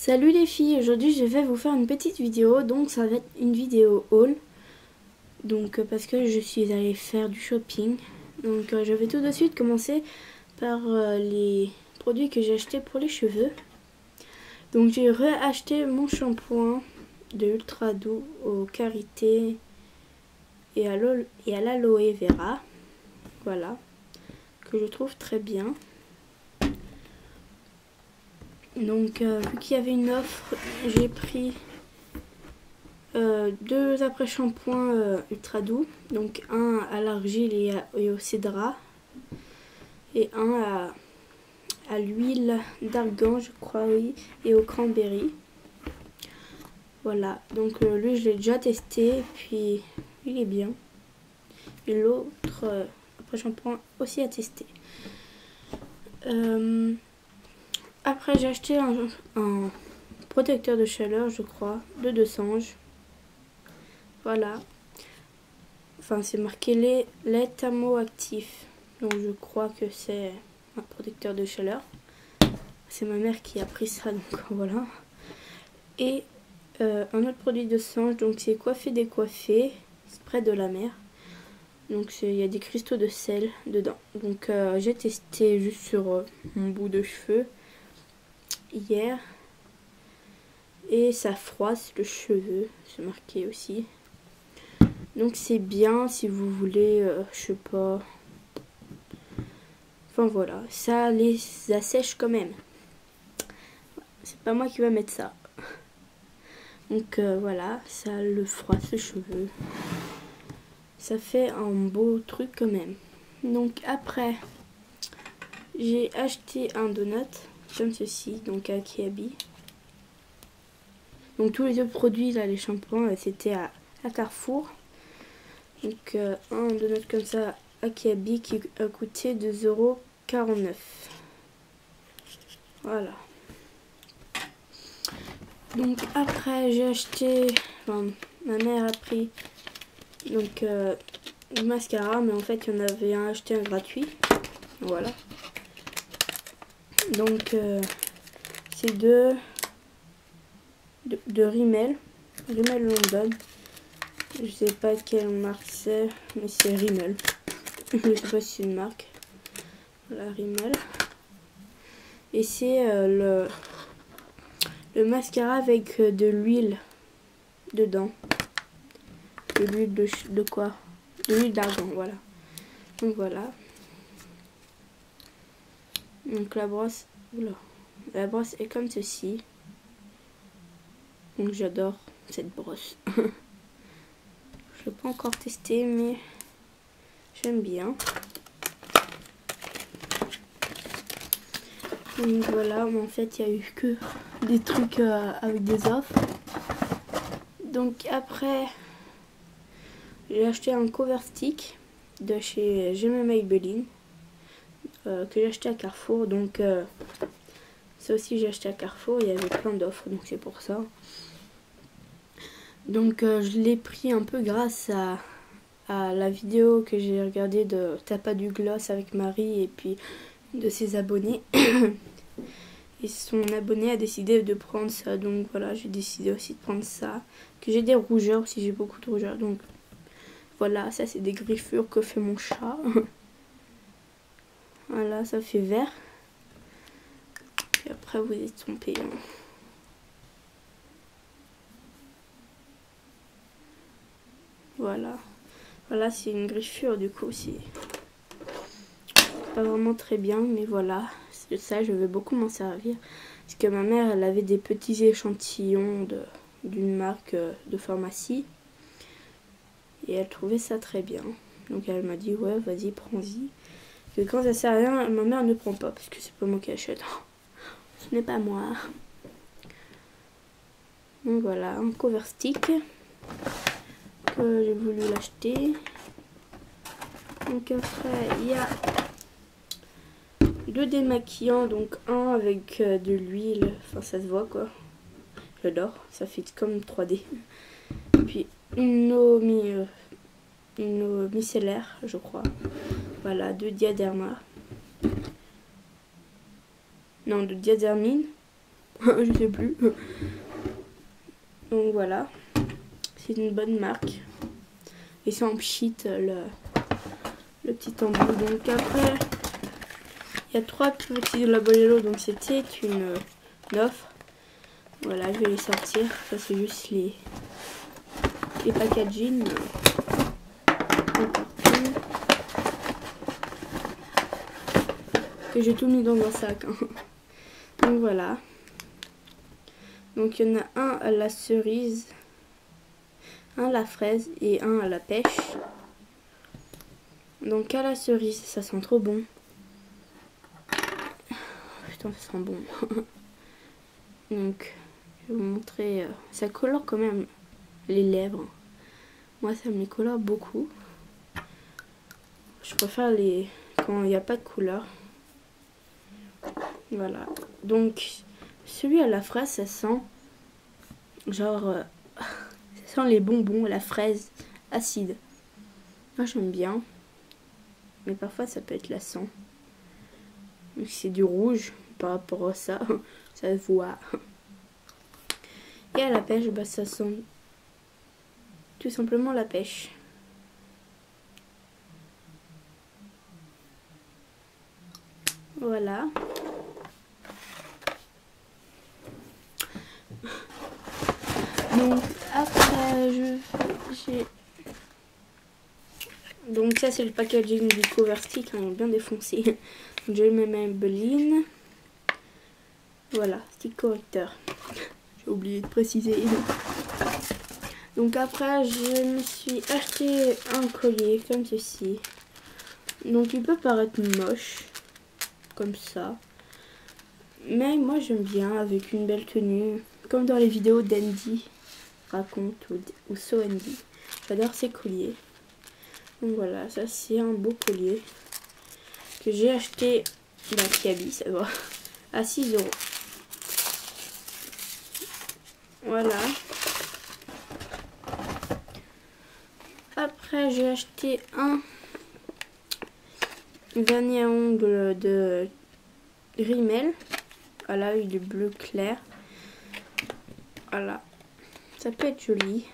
Salut les filles, aujourd'hui je vais vous faire une petite vidéo, donc ça va être une vidéo haul. Donc euh, parce que je suis allée faire du shopping. Donc euh, je vais tout de suite commencer par euh, les produits que j'ai achetés pour les cheveux. Donc j'ai réacheté mon shampoing de Ultra Doux au Karité et à l'aloe vera. Voilà, que je trouve très bien. Donc, euh, vu qu'il y avait une offre, j'ai pris euh, deux après-shampoings euh, ultra doux. Donc, un à l'argile et, au cédra. Et un à, l'huile d'argan, je crois, oui, et au cranberry. Voilà, donc lui, je l'ai déjà testé, puis il est bien. Et l'autre après-shampoing aussi à tester. Après, j'ai acheté un, protecteur de chaleur, je crois, de deux singes. Voilà. Enfin, c'est marqué lait, lait actif. Donc, je crois que c'est un protecteur de chaleur. C'est ma mère qui a pris ça, donc voilà. Et euh, un autre produit de singe, donc c'est coiffé décoiffé, près de la mer. Donc il y a des cristaux de sel dedans. Donc euh, j'ai testé juste sur euh, mon bout de cheveux hier. Et ça froisse le cheveu, c'est marqué aussi. Donc c'est bien si vous voulez, euh, je sais pas. Enfin voilà, ça les assèche quand même. C'est pas moi qui va mettre ça. Donc euh, voilà, ça le froisse le cheveu. Ça fait un beau truc quand même. Donc après, j'ai acheté un donut comme ceci, donc à Kiabi. Donc tous les autres produits, là, les shampoings, euh, c'était à, Carrefour. Donc euh, un donut comme ça à Kiabi qui a coûté 2,49€. Voilà. Donc après j'ai acheté, enfin, ma mère a pris donc euh, mascara, mais en fait il y en avait un acheté un gratuit. Voilà. Donc, euh, c'est de, de, Rimmel. Rimmel London. Je sais pas quelle marque c'est, mais c'est Rimmel. Je sais pas si c'est une marque. Voilà, Rimmel. Et c'est euh, le, le mascara avec euh, de l'huile dedans. De l'huile de, de quoi? De l'huile d'argent, voilà. Donc voilà. Donc la brosse, la brosse est comme ceci. Donc j'adore cette brosse. Je l'ai pas encore testé mais j'aime bien. Donc voilà, mais en fait il n'y a eu que des trucs euh, avec des offres. Donc après, j'ai acheté un cover stick de chez Gemma Maybelline. Euh, que j'ai acheté à Carrefour. Donc, euh, ça aussi, j'ai acheté à Carrefour. Il y avait plein d'offres, donc c'est pour ça. Donc, euh, je l'ai pris un peu grâce à, la vidéo que j'ai regardée de Tapa du Gloss avec Marie et puis de ses abonnés. et son abonné a décidé de prendre ça. Donc, voilà, j'ai décidé aussi de prendre ça. Que j'ai des rougeurs aussi, j'ai beaucoup de rougeurs. Donc, voilà, ça, c'est des griffures que fait mon chat. Voilà, ça fait vert. Et après, vous estompez. Hein. Voilà. Voilà, c'est une griffure du coup. C'est pas vraiment très bien, mais voilà. Ça, je vais beaucoup m'en servir. Parce que ma mère, elle avait des petits échantillons d'une marque euh, de pharmacie. Et elle trouvait ça très bien. Donc elle m'a dit, ouais, vas-y, prends-y quand ça sert à rien, ma mère ne prend pas parce que c'est pas moi qui achète. Ce n'est pas moi. Donc voilà, un cover stick que j'ai voulu l'acheter. Donc après, il y a deux démaquillants, donc un avec euh, de l'huile, enfin ça se voit quoi. J'adore, ça fait comme 3D. Puis une eau une micellaire, je crois. Voilà, de diaderma. Non, de diadermine. je sais plus. Donc voilà, c'est une bonne marque. Et c'est en pchit le, le petit tambour. Donc après, il y a trois petits labolello, donc c'était une, offre. Voilà, je vais les sortir. Ça c'est juste les, les packaging. J'ai tout mis dans un sac. Hein. Donc voilà. Donc il y en a un à la cerise, un à la fraise et un à la pêche. Donc à la cerise, ça sent trop bon. Putain, ça sent bon. Donc, je vais vous montrer. Euh, ça colore quand même les lèvres. Moi, ça me colore beaucoup. Je préfère les quand il n'y a pas de couleur. Voilà. Donc, celui à la fraise, ça sent genre euh, ça sent les bonbons, la fraise acide. Moi, j'aime bien. Mais parfois, ça peut être lassant. C'est du rouge par rapport à ça. Ça se voit. Et à la pêche, bah, ça sent tout simplement la pêche. Voilà. Donc après je j'ai donc ça c'est le packaging du cover stick hein, bien défoncé. J'ai mes Maybelline. Voilà, stick correcteur. J'ai oublié de préciser. Donc après je me suis acheté un collier comme ceci. Donc il peut paraître moche comme ça. Mais moi j'aime bien avec une belle tenue. Comme dans les vidéos d'Andy raconte ou, ou So Andy. J'adore ces colliers. Donc voilà, ça c'est un beau collier que j'ai acheté dans Kiabi, ça va, à 6 euros. Voilà. Après, j'ai acheté un vernis à ongles de Rimmel. Voilà, il est bleu clair. Voilà. Ça peut être joli.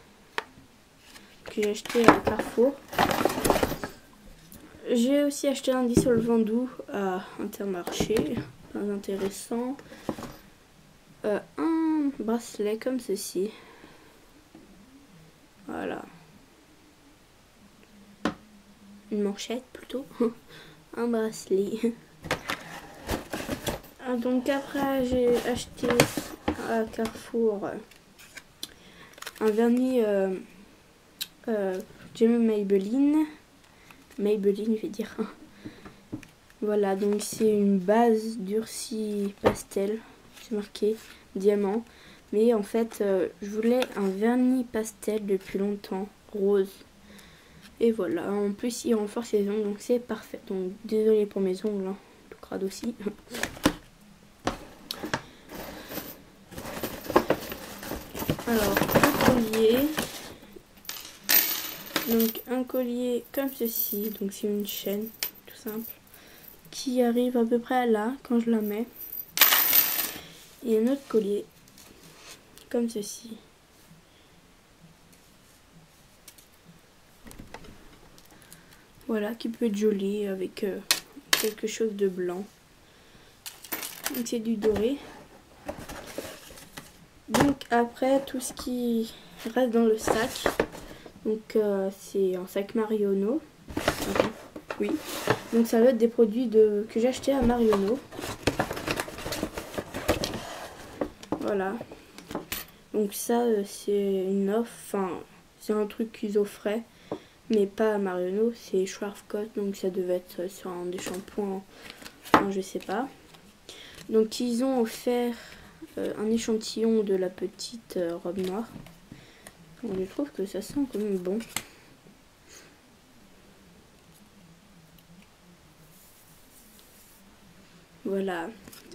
Que j'ai acheté à Carrefour. J'ai aussi acheté un dissolvant doux à Intermarché. Pas intéressant. Euh, un bracelet comme ceci. Voilà. Une manchette plutôt. un bracelet. Ah, donc après j'ai acheté à Carrefour un vernis euh, euh, Maybelline. Maybelline, je vais dire. voilà, donc c'est une base durcie pastel. C'est marqué diamant. Mais en fait, euh, je voulais un vernis pastel depuis longtemps, rose. Et voilà, en plus il renforce les ongles, donc c'est parfait. Donc désolé pour mes ongles, hein. tout crade aussi. Alors, donc un collier comme ceci, donc c'est une chaîne tout simple, qui arrive à peu près là quand je la mets. Et un autre collier comme ceci. Voilà, qui peut être joli avec euh, quelque chose de blanc. Donc c'est du doré. Donc après, tout ce qui reste dans le sac, donc euh, c'est un sac Marionneau. Oui. Donc ça va être des produits de, que j'ai acheté à Marionneau. Voilà. Donc ça euh, c'est une offre, enfin c'est un truc qu'ils offraient, mais pas à Marionneau, c'est Schwarzkopf, donc ça devait être sur un des shampoings, enfin, je sais pas. Donc ils ont offert euh, un échantillon de la petite robe noire. Je trouve que ça sent quand même bon. Voilà.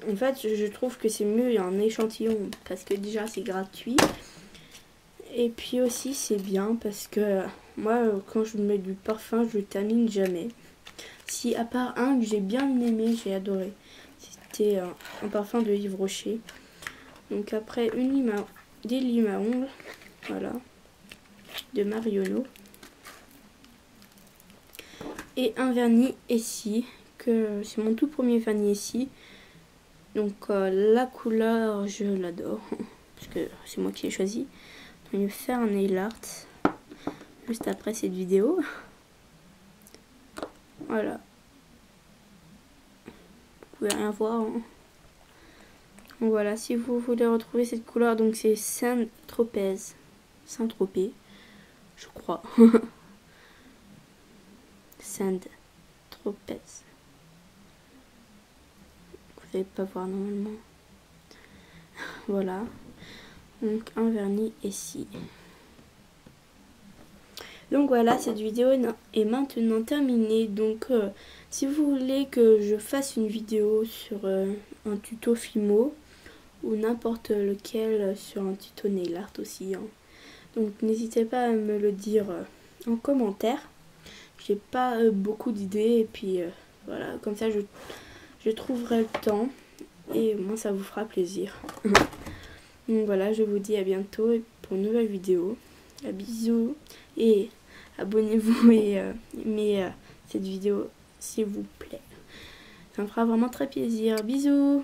En fait, je trouve que c'est mieux un échantillon parce que déjà c'est gratuit. Et puis aussi c'est bien parce que moi quand je mets du parfum je termine jamais. Si à part un que j'ai bien aimé, j'ai adoré. C'était un, un, parfum de Yves Rocher. Donc après une lime à, des limes à ongles, voilà, de Marionneau. Et un vernis ici, que c'est mon tout premier vernis ici. Donc euh, la couleur, je l'adore, parce que c'est moi qui l'ai choisi. Je vais faire un nail art juste après cette vidéo. Voilà. Vous pouvez rien voir. Hein. Donc voilà, si vous voulez retrouver cette couleur, donc c'est Saint-Tropez. Saint-Tropez, je crois. Saint-Tropez. Vous n'allez pas voir normalement. Voilà. Donc un vernis ici. Donc voilà, cette vidéo est maintenant terminée. Donc euh, si vous voulez que je fasse une vidéo sur euh, un tuto Fimo ou n'importe lequel sur un tuto nail art aussi. Hein. Donc n'hésitez pas à me le dire euh, en commentaire. J'ai pas beaucoup d'idées et puis voilà, comme ça je, je trouverai le temps et moi ça vous fera plaisir. Donc voilà, je vous dis à bientôt pour une nouvelle vidéo. À bisous et abonnez-vous et euh, aimez euh, cette vidéo s'il vous plaît. Ça me fera vraiment très plaisir. Bisous